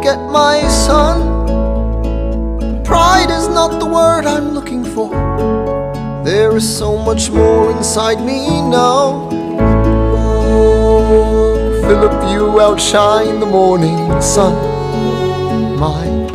forget my son. Pride is not the word I'm looking for. There is so much more inside me now. Philip, you outshine the morning sun, my